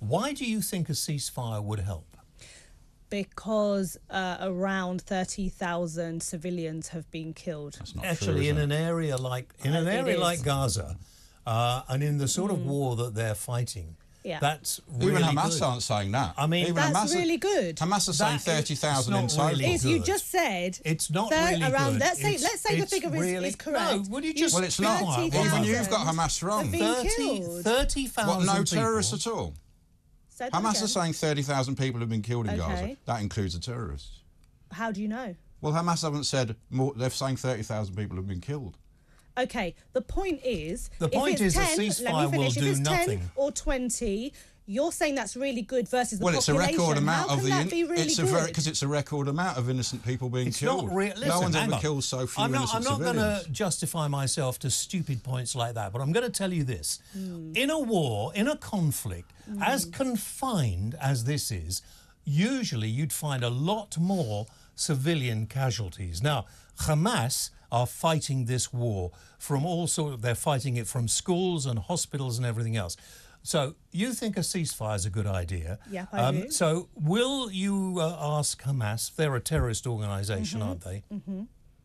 Why do you think a ceasefire would help? because uh, around 30,000 civilians have been killed. That's not Actually, true, in is an area like in an Uh, it area is. like Gaza, uh, and in the sort of war that they're fighting, Yeah. that's it? really Even Hamas good. aren't saying that. I mean- Even That's Hamas are- really good. Hamas are saying That is- thirty thousand in it's total. really If you just said It's not thir- really around, good. let's say, It's- let's say the figure is, really- is correct. No, would you just well, it's be not. quiet? Even you've got Hamas wrong. have been 30 killed. 30,000 What? No people. terrorists at all. Say that Hamas again. are saying thirty thousand people have been killed in Gaza. That includes the terrorists. How do you know? Well, Hamas haven't said more. They're saying thirty thousand people have been killed. Okay, the point is, The if point it's is a 10, let me ceasefire will finish. do if it's 10 nothing. or 20, you're saying that's really good versus the well, it's a record amount How of can the. that in- be really it's a very because it's a record amount of innocent people being It's killed. not real. no one's ever killed so few I'm not, I'm not going to justify myself to stupid points like that, but I'm going to tell you this: Hmm. in a war, in a conflict, as confined as this is, usually you'd find a lot more civilian casualties. Now, Hamas are fighting this war from all sort. They're fighting it from schools and hospitals and everything else. So you think a ceasefire is a good idea? Yeah, I do. So will you uh, ask Hamas? They're a terrorist organization Mm-hmm. aren't they?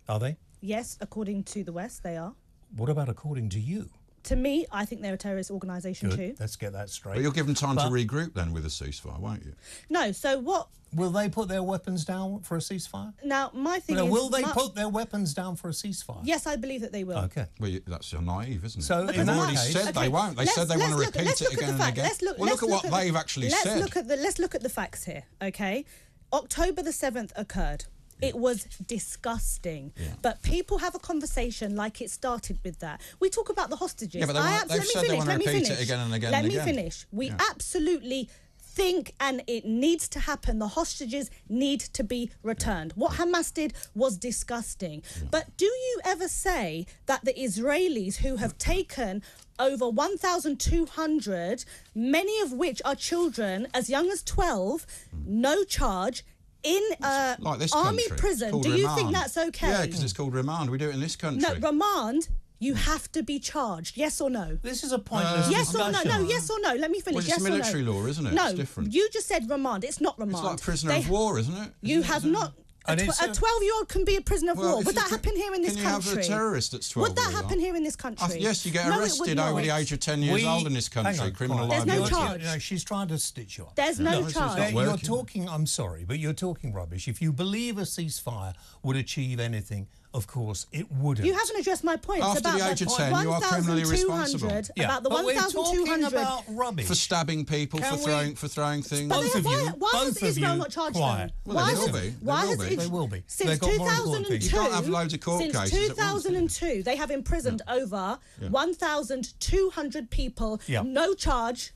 Are they? Yes, according to the West, they are. What about according to you? To me, I think they're a terrorist organisation Good. too. Let's get that straight. But you'll give them time But- to regroup then with a ceasefire, won't you? No, so what? Will they put their weapons down for a ceasefire? Now, my thing No, is. will they my- put their weapons down for a ceasefire? Yes, I believe that they will. Okay. Well, you, that's so naive, isn't it? So They've already case- said Okay, they won't. They let's- said they want to let's look- repeat it again and again. Let's look, well, let's look at what look they've actually let's said. Look at the, let's look at the facts here, okay? October the 7th occurred. It was disgusting. But people have a conversation like it started with that. We talk about the hostages. Yeah, but they want- they've let me finish. Let me repeat it finish. again and again Let and me again. finish. We Yeah. absolutely think and it needs to happen. The hostages need to be returned. What Hamas did was disgusting. But do you ever say that the Israelis who have taken over 1,200, many of which are children as young as 12, no charge, in uh, like this army country. Prison, called do you remand. think that's okay? Yeah, because it's called remand. We do it in this country. no, remand, you have to be charged, yes or no? This is a pointless Yes or no? No, yes or no? Let me finish. Well, it's yes military or no? law, isn't it? No, It's different. you just said remand. It's not remand. it's like prisoner They- of war, isn't it? You it? have Isn't it? Not. A tw- a a- twelve-year-old can be a prisoner of Well, war. Would that can- happen here in this can you have country? a terrorist that's 12 Would that years happen here in this country? Th- yes, you get No, arrested not. over the age of 10 years We- old in this country. on, criminal quiet. There's no liability. charge. No, she's trying to stitch you up. There's no, No, it's charge. not you're talking, I'm sorry, but you're talking rubbish. If you believe a ceasefire would achieve anything, of course it wouldn't. You haven't addressed my point. After about the age of the 10, you are criminally 1,200 responsible. Yeah, About the but we're talking 1,200. about rubbish. For stabbing people, Can for we- throwing for throwing things. But Both they- of why, you- why both has of Israel you not charged quiet. them? Well, why they will it- be. They Why will be. They will be. Since They've got 2002. You can't have loads of court since cases at once, 2002, they have imprisoned over 1,200 people. Yeah. No charge.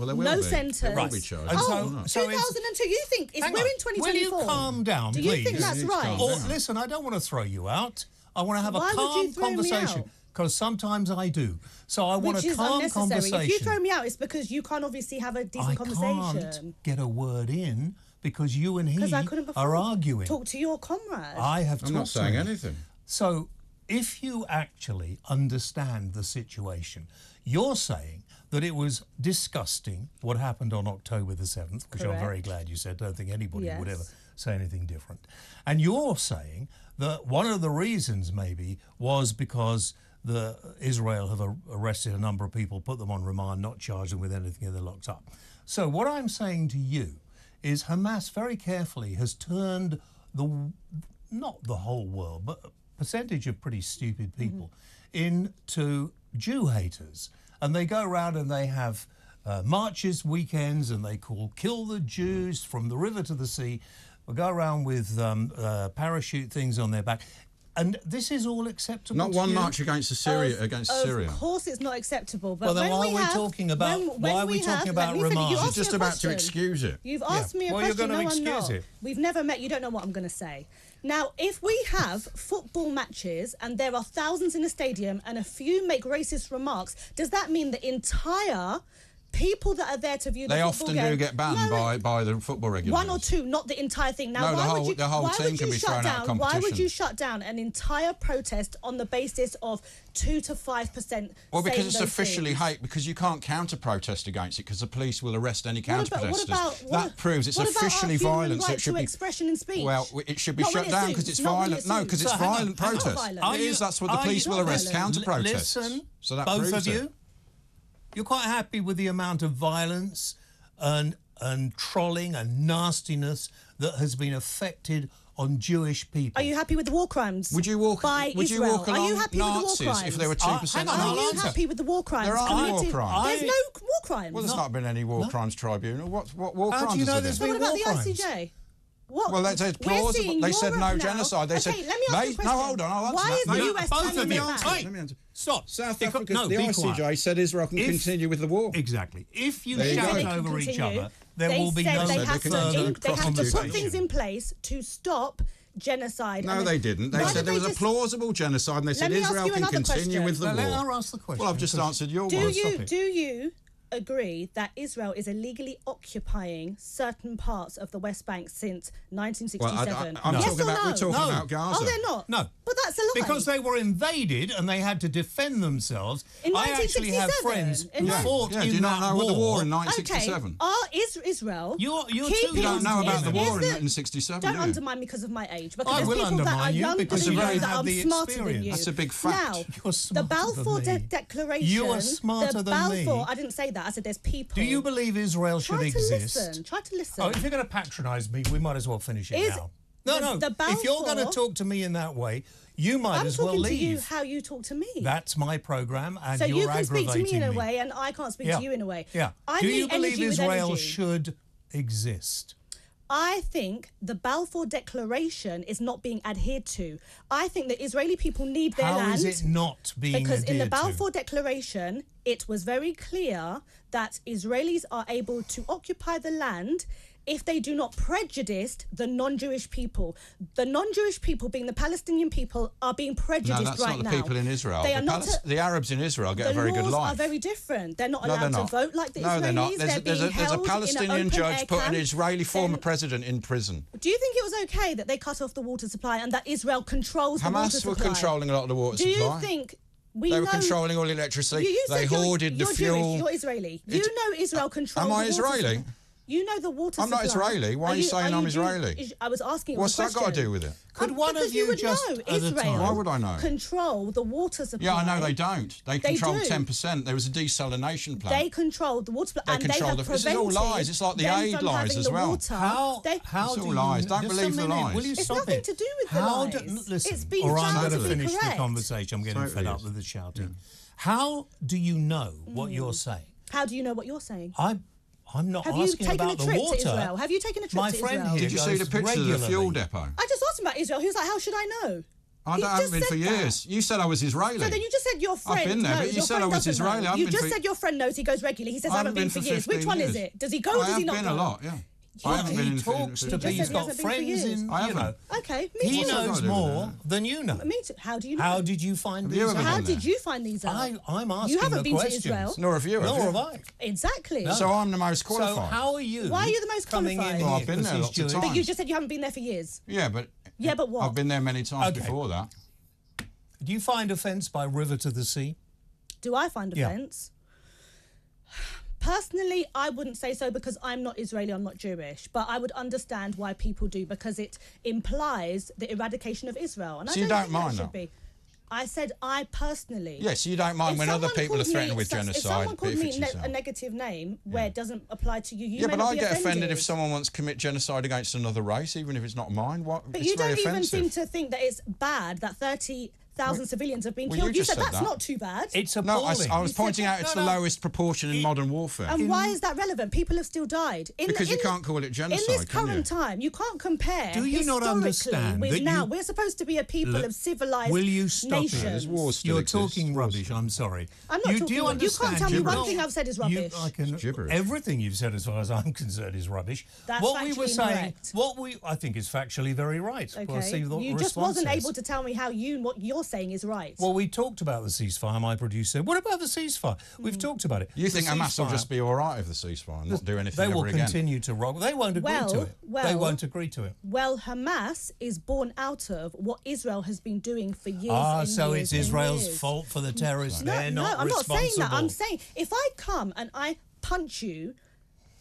Yeah. Well, they will No be. sentence. They will Right. be charged. And oh, so- so 2002. You think if we're on. in 2024? Will you calm down, Do you think please? that's You need to right? Or listen, I don't want to throw you out. I want to have Why a would you calm throw me conversation out? because sometimes I do. So I want Which a is calm unnecessary. conversation. If you throw me out, it's because you can't obviously have a decent I conversation. can't get a word in because you and he I are arguing. Talk to your comrade. I have I'm not to saying him. anything. So, if you actually understand the situation, you're saying that it was disgusting what happened on October the 7th, which I'm very glad you said. Don't think anybody would ever say anything different. And you're saying that one of the reasons maybe was because the Israel have ar- arrested a number of people, put them on remand, not charged them with anything, and they're locked up. So what I'm saying to you is Hamas very carefully has turned the not the whole world, but a percentage of pretty stupid mm-hmm. people into Jew haters. And they go around and they have uh, marches, weekends, and they call Kill the Jews from the river to the sea. They go around with um, uh, parachute things on their back. And this is all acceptable. Not to one you? march against Syria Of- against of Syria. Of course, it's not acceptable. But Well, then when why we are we have, talking about- when, why are we we talking have, about let me finish. remand? You She's asked me just a about to excuse it. You've asked me a Well, you're question. gonna no, I'm excuse not. it. We've never met. You don't know what I'm going to say. Now, if we have football matches and there are thousands in a stadium and a few make racist remarks, does that mean the entire people that are there to view the they often game, do get banned no, by by the football regulators. One or two, not the entire thing. Now, no, why the whole, would you, the whole team can be thrown down, out of Why would you shut down an entire protest on the basis of two to five percent? Well, because it's officially things. hate. Because you can't counter protest against it because the police will arrest any counter protesters. What about, what, that proves it's officially violence. Right it should be expression and speech. Well, it should be not shut down because it's violent. No, because it's violent protest. It is. That's what the police will arrest counter protesters. So that both of you. You're quite happy with the amount of violence and and trolling and nastiness that has been affected on Jewish people. Are you happy with the war crimes? Would you walk by would Israel? You walk along are you happy Nazis with the war crimes? If there were two percent, uh, are you happy with the war crimes? There are war crimes. There's no war crimes. Well, there's not, not been any war no. crimes tribunal. What what war How crimes? How do you know there's been? What about the ICJ? What? Well, they said plausible. They said no now. genocide. They okay, said. Let me ask they, you no, hold on. I'll answer Why that. is the US both of you? Wait, let me answer. Stop. South Africa. No, the ICJ said Israel can if, continue with the war. Exactly. If you shout over continue, each other, there they will be no they have, to, they have to put things in place to stop genocide. No, they didn't. They said there was a plausible genocide, and they said Israel can continue with the no, war. I'll ask the question. Well, I've just answered your do one. Do you agree that Israel is illegally occupying certain parts of the West Bank since 1967. Well, I, am yes talking, about, no? talking no. about Gaza. Oh, they're not. No. But that's a lie. Because they were invaded and they had to defend themselves. In I actually have friends in who yeah. fought yeah, in you that not know about the war in 1967? Okay. Are, is Israel... You're, you're keeping, you don't know about is, the war in 1967, Don't do undermine me because of my age. Because I will people undermine that are you younger because than you, that are smarter experience. than you. That's a big fact. Now, the Balfour Declaration... You are smarter than me. I didn't say that that. I said, there's people. Do you believe Israel should Try to exist? Listen. Try to listen. Oh, if you're going to patronise me, we might as well finish it Is- now. No, the- no. the if you're going to talk to me in that way, you might I'm as well talking to you leave. how you talk to me. That's my program, and so you're you can speak to me in a way, and I can't speak Yeah. to you in a way. Yeah. I Do you believe Israel should exist? I think the Balfour Declaration is not being adhered to. I think that Israeli people need their How land. How is it not being Because in the Balfour to? Declaration, it was very clear that Israelis are able to occupy the land if they do not prejudice the non-Jewish people. The non-Jewish people, being the Palestinian people, are being prejudiced no, that's right not the now. people in Israel. They the are not a, the Arabs in Israel get a very good life. are very different. They're not no, allowed they're not. to vote like the no, Israelis. They're not. There's, they're there's, a, there's a, Palestinian judge put an Israeli former then, president in prison. Do you think it was okay that they cut off the water supply and that Israel controls Hamas were controlling a lot of the water do supply. Do you think we they were controlling all the electricity. You, you they hoarded you're, you're the fuel. Jewish, you're Israeli. You it, know Israel controls. Am I Israeli? Water. You know the water. I'm not. Israeli. Why are you, are you saying are I'm you Israeli? I was asking. What's that got to do with it? Um, Could um, one of you, you just know, Israel? Why would I know? Control the water supply. Yeah, I know they don't. They, control ten percent. There was a desalination plant. They control the water supply. They and control they have the. This is all lies. It's like the aid lies as well. Water. How? They, how it's all lies. Don't believe the lies. Will you stop it's nothing to do with the lies. Listen, it's been or I'm going to finish the conversation. I'm getting fed up with the shouting. How do you know what you're mm. saying? How do you know what you're saying? I I'm not Have asking you taken about a trip the water. To Israel? Have you taken a trip My to friend Israel? Here Did you see the picture regularly. of the fuel depot? I just asked him about Israel. He was like, "How should I know?" I you haven't been for years. That. You said I was Israeli. So then you just said your friend. I've been there, knows. but you your said I was Israeli. Know. You just for... said your friend knows he goes regularly. He says I haven't, I haven't been, been, for years. Which one years. is it? Does he go? or does he not? go? I've been a lot. Yeah. I haven't been in he talks to me. He's got friends in. I you know. haven't. Okay, me He too. knows more than you know. Me too. How do you know? How did you find Have these? you How did you find these out? I, I'm asking You haven't the been to. Israel. Nor have you. Nor have have? I. exactly. So I'm the most qualified. So how are you? Why are you the most coming qualified? In Well, I've been there lots of times. But you just said you haven't been there for years. Yeah, but Yeah, but what? I've been there many times before that. Do you find offence by river to the sea? Do I find Yeah. offence? Personally, I wouldn't say so because I'm not Israeli, I'm not Jewish, but I would understand why people do because it implies the eradication of Israel. And so I don't you don't mind that. Should be. I said I personally. Yes, yeah, so you don't mind when other people are threatened me, with genocide. If someone called me ne a negative name where yeah. it doesn't apply to you, you yeah, but I get offended. offended. if someone wants to commit genocide against another race, even if it's not mine. What? But you don't even seem to think that it's bad that thirty thousand civilians have been well, killed. You, you said, said, that's that. not too bad. It's appalling. No, I, I was you pointing out it's no, the no. lowest proportion in it, modern warfare. And in, why is that relevant? People have still died. In, because in, you can't call it genocide. In this current time, you can't compare. Do you not understand that you, now we're supposed to be a people look, of civilized Will you stop nations. It? You're exists. talking rubbish. I'm sorry. I'm not you talking. Do understand you can't tell me one thing I've said is rubbish. Everything you've said, as far as I'm concerned, is rubbish. What we were saying, what we I think is factually very right. Okay. You just wasn't able to tell me how you what your saying is right. Well, we talked about the ceasefire. My producer. What about the ceasefire? We've Hmm. talked about it. You think Hamas will just be all right with the ceasefire and not do anything They will ever again? continue to rock. They won't agree to Well, it. they well- won't agree to it. well, Hamas is born out of what Israel has been doing for years. Ah, and so years it's and Israel's years. fault for the terrorists. No, They're no, not I'm not saying that. I'm saying if I come and I punch you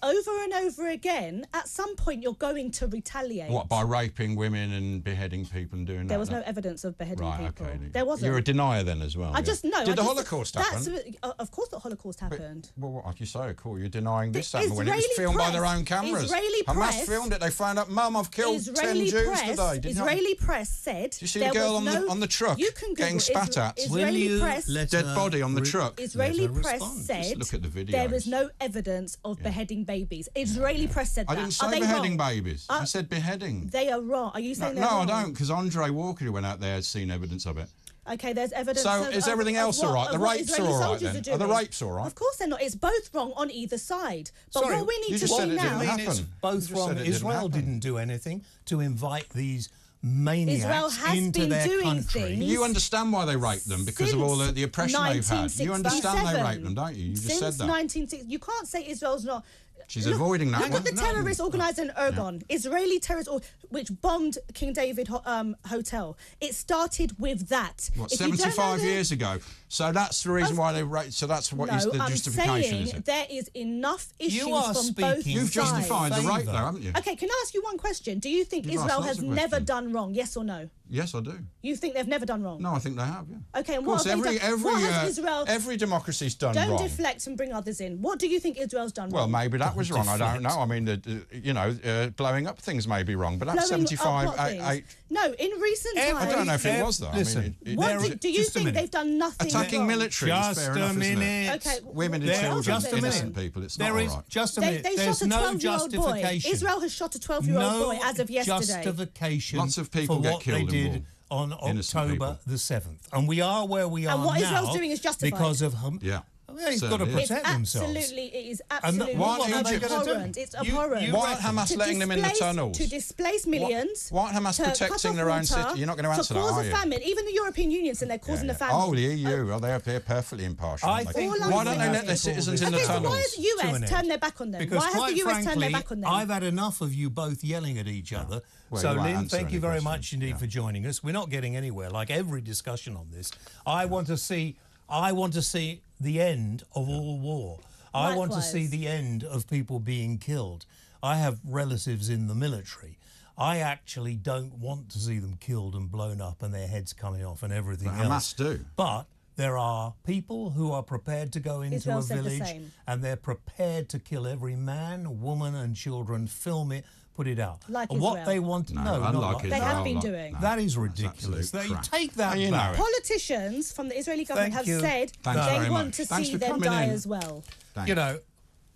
over and over again, at some point you're going to retaliate. What by raping women and beheading people and doing that? There was no evidence of beheading Right, people. okay. There wasn't. You're a denier then as well. I yeah. just know. Did I the just- Holocaust that's, happen? uh, Of course, the Holocaust happened. Well, what you say, cool. You're denying this The happened when it was Israeli filmed by their press- own cameras. Israeli Hamas filmed it. They found out, Mum, I've killed Israeli ten Jews press, today. Did Israeli press said. Did you see there the girl was on the- no, on the truck you can getting spat Isra- at? Will Israeli you press. let Dead body on the re- truck. Israeli press respond? said look at the there is videos. no evidence of beheading babies. Israeli press said I that. didn't Are say they beheading wrong? babies. I Uh, said beheading. They are wrong. Are you saying no they're I don't, because Andre Walker, who went out there, has seen evidence of it. Okay, there's evidence. So of, is everything of else all what- right? of The what rapes are all right then? Are, Are the rapes all right? Of course they're not. It's both wrong on either side. But Sorry, what we need you to just see said it now. didn't I mean, happen. it's both You just wrong. said it didn't Israel happen. didn't do anything to invite these maniacs Israel has into been their doing country. things You understand why they raped them because of all the, the oppression they've had. You understand they 1967. raped them, don't you? You just Since said that. 1960, you can't say Israel's not. She's avoiding that Look one. at the No. terrorists organised in Irgun, Israeli terrorists, which bombed King David um, Hotel. It started with that. What, If you don't 75 the- years ago? So that's the reason Of- why they raped. So that's what is no, the I'm justification, saying is it? there is enough issues are from both speaking- You've sides. justified the rape, Favour. though, haven't you? Okay, can I ask you one question? Do you think You've Israel has never done wrong? Yes or no? Yes, I do. You think they've never done wrong? No, I think they have. Yeah. Okay, and of what course, have they every done- every what has uh, Israel- every democracy's done Don't wrong. deflect and bring others in. What do you think Israel's done wrong? Well, wrong? maybe that was wrong. I don't know. I mean, the, the- you know, uh, blowing up things may be wrong, but that's Blowing 75, what eight, things? eight, No, in recent Every- times. I don't know if it was though. listen, I mean, it, it, What There do, do you think minute. they've done nothing attacking wrong? military Just is fair a enough, isn't Okay, it? minute. Women and There- children, just a innocent minute. people. It's There not is all right. just a They, minute. they There's shot a no 12 year old boy. justification. Israel has shot a 12 year old no boy as of yesterday. justification Lots of people for get what killed they in did on Innocent October people. the 7th. And we are where we are And what now Israel's doing is justified. because of Ham- Yeah, Well, They've got to certainly is. It's themselves. absolutely, it is And absolutely why aren't they gonna do? abhorrent. It's You- abhorrent. you Why aren't Hamas To letting them in the displace- tunnels? To displace millions. why aren't Hamas to protecting their own city? You're not gonna answer To that, cause are a you? famine. Even the European Union saying they're causing a famine. Oh, the EU. Well, they're, they're perfectly impartial. I think All Why don't they saying let their citizens in the tunnels? why has the US turned their back on them? Because why has the US frankly, turned their back on them? I've had enough of you both yelling at each other. Well, so, Lin, thank you very much indeed for joining us. We're not getting anywhere. Like every discussion on this, I want to see. I want to see the end of all war. I want to see the end of people being killed. I have relatives in the military. I actually don't want to see them killed and blown up and their heads coming off and everything But Hamas else. do. But there are people who are prepared to go into Israel a said the village and they're prepared to kill every man, woman, and children, film it, put it out. Like and what Israel. they want, No, no, not unlike like They Israel, that. have been doing. no, That is ridiculous. They crap. take that you know Politicians from the Israeli government Thank have you. said Thanks they want much. to Thanks see them die in. as well. Thanks. You know,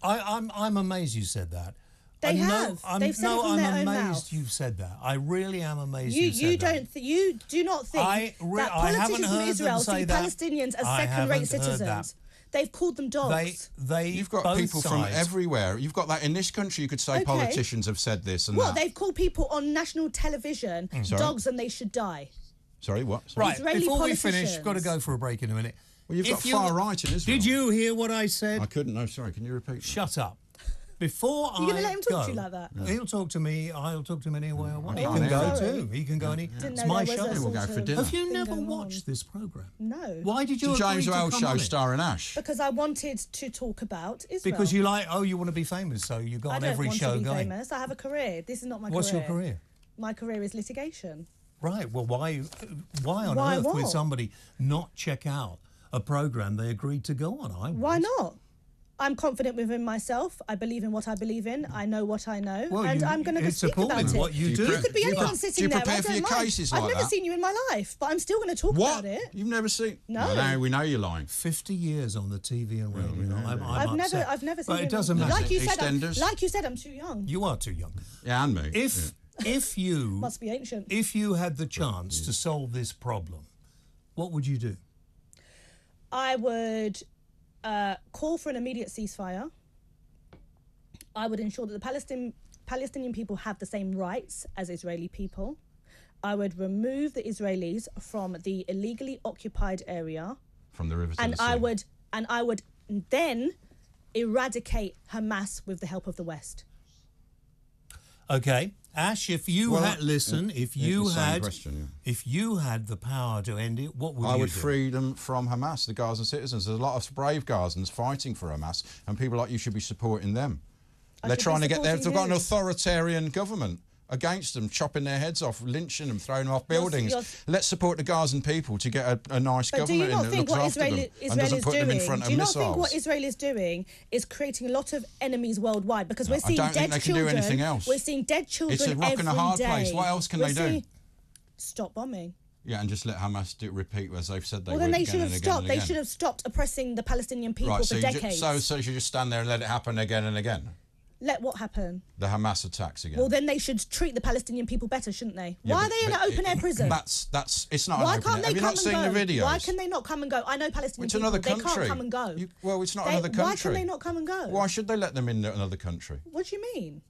I, I'm I'm amazed you said that. They I know- have. I'm, They've said no, it from I'm their own amazed mouth. you've said that. I really am amazed You you said you don't th- you do not think I re- that I haven't politicians from Israel say see. Palestinians as second-rate haven't heard citizens. That. They've called them dogs. They they You've got both people from everywhere. You've got that in this country. You could say Okay. politicians have said this and what that. they've called people on national television Mm. Sorry? dogs and they should die. Sorry, what? Sorry. Right, Israeli before we finish, got to go for a break in a minute. Well, you've If got you- far right in Israel. Did you hear what I said? I couldn't. No, sorry. Can you repeat? that? Shut up. Before You're I gonna let him talk to you go- like that? He'll talk to me. I'll talk to him any way I want. He Oh, can go sorry. too. He can go any. Didn't It's know my there was show. a We'll go sort for of dinner. Have you thing never going watched on. this program? No. Why did you The James agree to Whale come show on it? starring Ash. Because I wanted to talk about Israel. Because you like, oh, you want to be famous, so you go I on don't every want show to be going. famous. I have a career. This is not my career. What's career. your career? My career is litigation. Right. Well, why? Why on Why earth would what? somebody not check out a program they agreed to go on? I Why would. not? I'm confident within myself. I believe in what I believe in. I know what I know, Well, and you- I'm going to it's speak about it. what you do. You could be Do you anyone pre- sitting do you there. prepare I don't your mind. cases I've like never that? seen you in my life, but I'm still going to talk What? about it. You've never seen? No. Well, now we know you're lying. 50 years on the TV and radio. I'm, I'm I've never. I've never seen. But it doesn't matter. Like you said, I'm, EastEnders? like you said, I'm too young. You are too young. Yeah, and me. If if you Must be ancient. if you had the chance to solve this problem, what would you do? I would uh, call for an immediate ceasefire. I would ensure that the Palestinian Palestinian people have the same rights as Israeli people. I would remove the Israelis from the illegally occupied area, From the river to and the. I would and I would then eradicate Hamas with the help of the West. Okay, Ash, if you Well, had listen, if you had question, if you had the power to end it, what would I you would do? free them from Hamas, the Gazan citizens. There's a lot of brave Gazans fighting for Hamas, and people like you should be supporting them. I They're trying to get there. They've got an authoritarian government against them, chopping their heads off, lynching them, throwing them off You're- buildings. you're- Let's support the Gazan people to get a, a nice But do you government in that think looks after Israel, them Israel and doesn't put doing? them in front of missiles. do you not missiles. think what Israel is doing is creating a lot of enemies worldwide? Because we're I seeing don't dead think they can do children. anything else. We're seeing dead children It's a rock and a every hard place. What else can We're they do? Stop bombing. yeah, and just let Hamas do repeat as they've said they Well, would then they should have stopped. They should have stopped oppressing the Palestinian people Right, for so decades. so, so you should just stand there and let it happen again and again. Let what happen? The Hamas attacks again. Well, then they should treat the Palestinian people better, shouldn't they? Yeah, Why but- are they in an open air prison? That's that's. It's not. Why can't they Have you come and the go? videos? Why can they not come and go? I know Palestinian It's people. another they can't come and go. You- well, it's not They- another country. Why can they not come and go? Why should they let them in another country? What do you mean?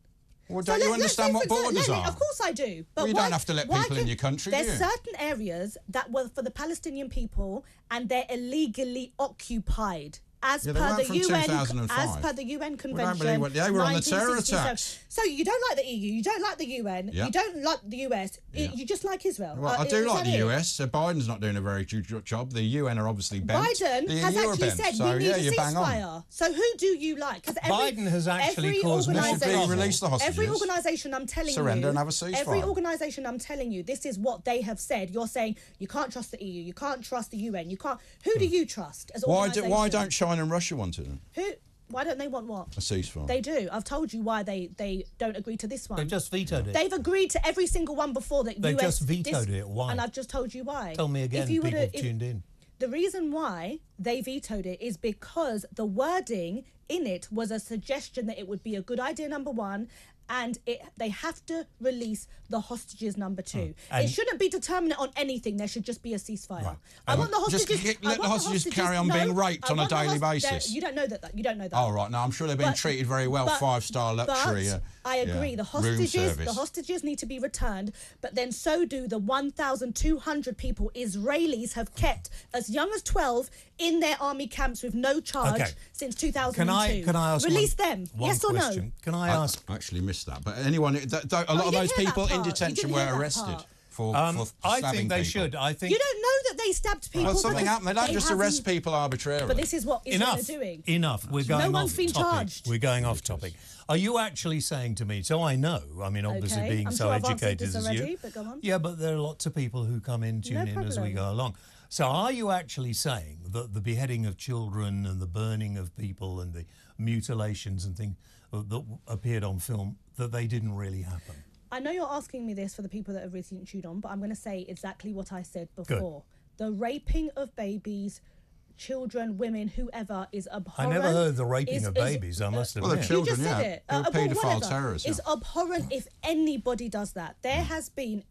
Well, don't you let- understand what borders are? Of course I do. But Well, you why- don't have to let people in your country, There's you? certain areas that were for the Palestinian people and they're illegally occupied. As Yeah, per the UN, as per the UN convention, believe what- they were on the terror 1967. attacks. So you don't like the EU, you don't like the UN, Yeah. you don't like the US, Yeah. you just like Israel. Well, Uh, I do like the it? US. So Biden's not doing a very good job. The UN are obviously bent. Biden the has EU actually bent. said so, we need a you bang on. ceasefire. So who do you like? 'Cause every, Biden has actually every caused more organisation- Release the hostages. Every organisation I'm telling Surrender you, and have a ceasefire. every organisation I'm telling you, this is what they have said. You're saying you can't trust the EU, you can't trust the UN, you can't. Who do you trust as Hmm. Why do, why don't China and Russia want it? Who? Why don't they want what? A ceasefire. They do. I've told you why they they don't agree to this one. They've just vetoed it. They've agreed to every single one before that. They've US just vetoed dis- it. Why? And I've just told you why. Tell me again, If you people would've- tuned in. The reason why they vetoed it is because the wording in it was a suggestion that it would be a good idea, number one, and it they have to release the hostages, number two. it Hmm. Shouldn't be determinate on anything. There should just be a ceasefire. Right. I And want the hostages. get- I let the want hostages carry on being raped I on a daily host- basis. You don't know that. You don't know that. Oh, right. Now, I'm sure they're being But- treated very well. but- Five star luxury. But uh, I agree. yeah, The hostages, service. the hostages need to be returned. But then so do the 1,200 people Israelis have kept as young as 12 in their army camps with no charge Okay. since 2002. Can I can I ask release one, them? One yes or question. no? Can I I ask? actually missed that. But anyone, th- th- a lot Oh, of those didn't hear that people in detention were arrested part. for, Um, for I think they people. should. I think You don't know that they stabbed people. Well, something happened. They don't just arrest people arbitrarily. But this is what Israel enough. are doing. Enough. We're going. No going one's off been topic. charged. We're going off topic. Are you actually saying to me? So I know. I mean, obviously, Okay, being I'm so sure I've educated this as already, you. but go on. Yeah, but there are lots of people who come in, tune No in as we go along. So are you actually saying that the beheading of children and the burning of people and the mutilations and things that appeared on film that they didn't really happen? I know you're asking me this for the people that have recently chewed on, but I'm going to say exactly what I said before. The raping of babies, children, women, whoever is abhorrent. I never heard the raping is- of is- babies. I must Well, they're admit. children. you just said yeah. it. They were Uh, well, paedophile whatever. terrorists, It's abhorrent if anybody does that. There has been.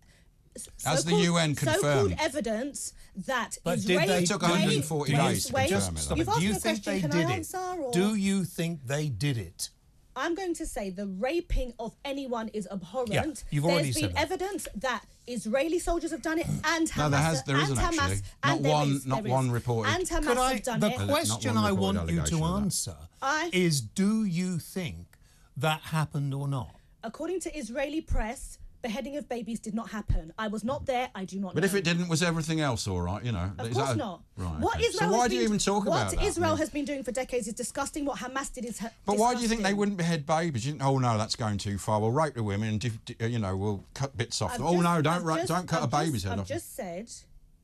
S- As the so-called- UN so-called confirmed. evidence that But did Israeli- they? Took 140 wait, days to confirm Just it, stop it. You've asked Do you me a think question, they can did I it? answer, or- Do you think they did it? I'm going to say the raping of anyone is abhorrent. Yeah, you've already There's said been that. evidence that Israeli soldiers have done it, and Hamas. No, there has- there and isn't Hamas, actually. Not one- is, not one is. reported. And Hamas Could I, have done the it. not question one I reported want you to answer I- is do you think that happened or not? According to Israeli press, beheading of babies did not happen. I was not there. I do not. But know. if it didn't, was everything else all right? You know. Of Is course that a- not. Right. What okay. Israel so why do you even talk about that? What Israel has been doing for decades is disgusting. What Hamas did is. But why do you think they wouldn't behead babies? You oh no, that's going too far. We'll rape the women and uh, you know we'll cut bits off. I've them. Oh no, don't ra- just- don't cut I've a baby's just, head I've off. just said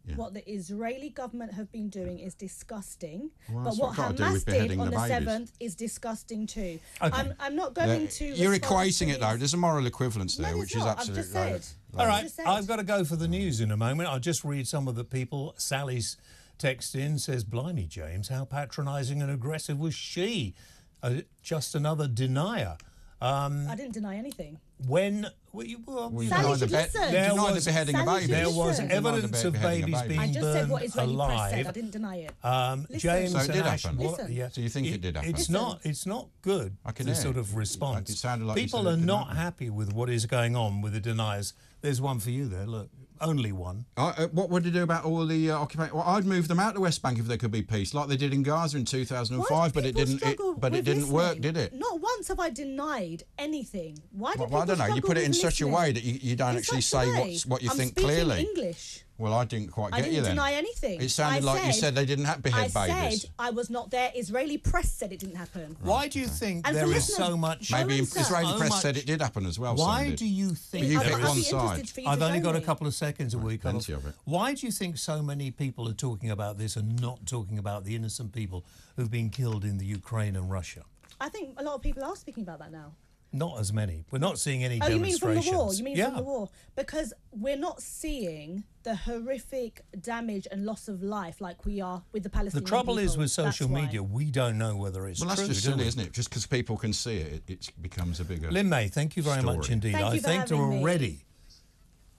Yeah. what the Israeli government have been doing is disgusting, Well, but what what I've got to do Hamas did on the the seventh is disgusting too. Okay. I'm, I'm not Yeah, going to. You're equating to it though. There's a moral equivalence there, No, which there's is not. I've absolutely. just said. All right, just said. I've got to go for the news in a moment. I'll just read some of the people. Sally's text in says, Blimey, James, how patronising and aggressive was she? Uh, just another denier. Um, I didn't deny anything. when well, you, well, Well, you Sally denied the should be- listen. There denied was- the beheading of babies. there was listen. You denied the evidence of babies babies. being I just said what burned Israeli press alive. said. I didn't deny it. Um, Listen. James So it did Ash, happen. what- yeah. So you think it did happen? It's Listen. not. It's not good. I can the hear sort of response. It sounded like people are didn't not happen. happy with what is going on with the deniers. There's one for you there. Look, only one. Uh, uh, what would they do about all the uh, occupation? Well, I'd move them out to West Bank if there could be peace, like they did in Gaza in 2005. But it didn't. It, but it didn't work, did it? Not once have I denied anything. Why do Well, people I don't know. You put it in with such a way that you, you don't In actually say way. what's, what you I'm think speaking clearly. English. Well, I didn't quite I get didn't you then. deny anything. It sounded I like you said they didn't have behead I babies. said I was not there. Israeli press said it didn't happen. Why do you think And there for is listeners, so much? show Maybe them, sir. Israeli So press much- said it did happen as well. some Why did. do you think you I'd- pick I'd one be side. for you to I've only show got a me. couple of seconds a week. plenty of it. Why do you think so many people are talking about this and not talking about the innocent people who've been killed in the Ukraine and Russia? I think a lot of people are speaking about that now. Not as many. We're not seeing any Oh, you mean from the demonstrations. war? You mean yeah. from the war? Because we're not seeing the horrific damage and loss of life like we are with the Palestinians. The Palestinian trouble is with social That's why. media, we don't know whether it's Well, that's true. just silly, isn't it? Just because people can see it, it, it becomes a bigger. Lin Mei, thank you very much indeed. Thank I you for think having me. already.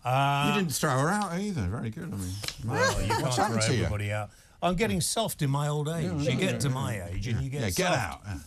you uh, didn't throw her out either. Very good. I mean, Well, you can't throw happened to you? out. I'm getting soft in my old age. you get to my age and you get Yeah, get out. Yeah.